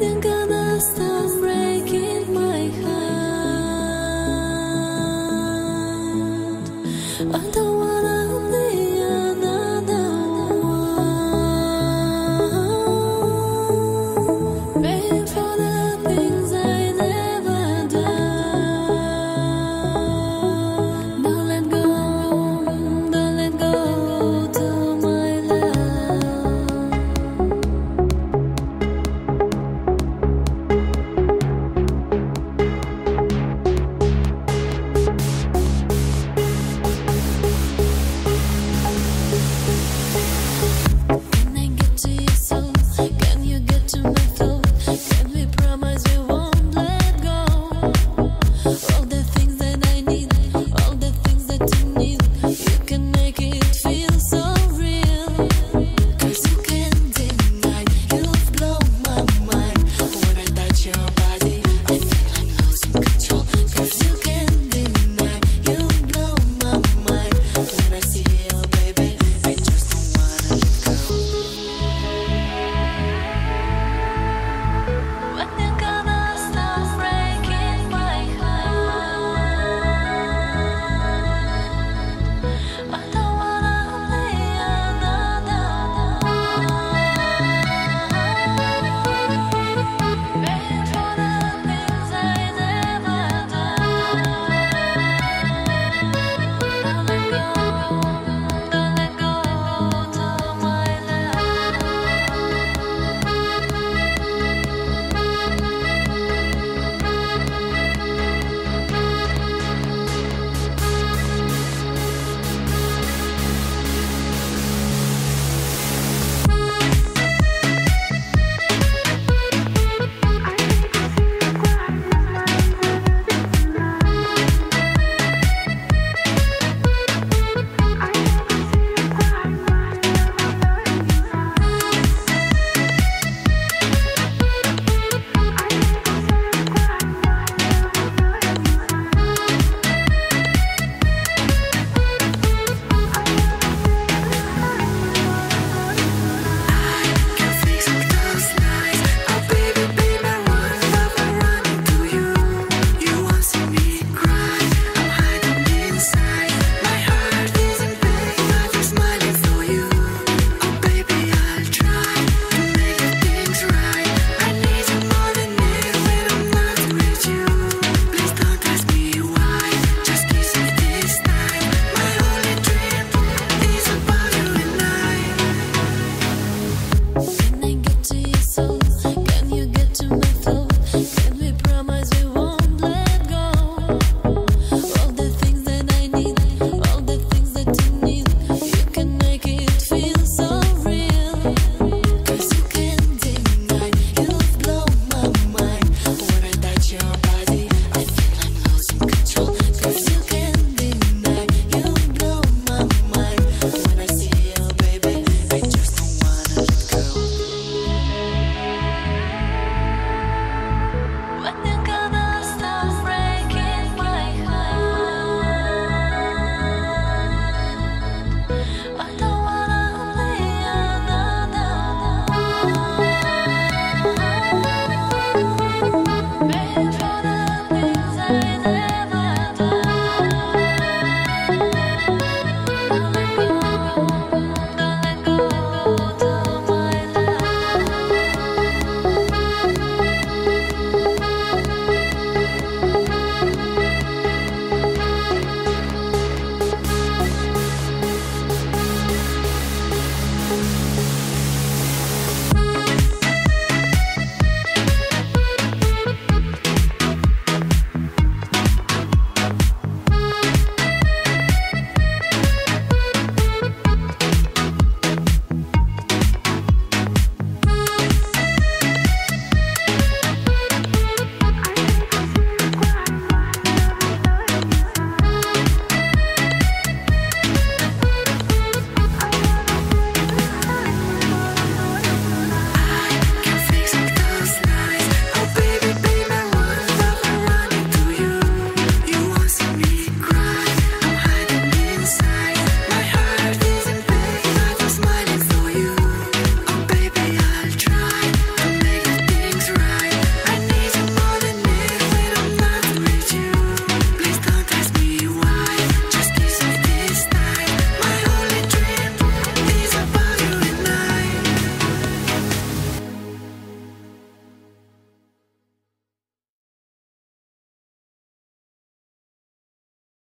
Từng.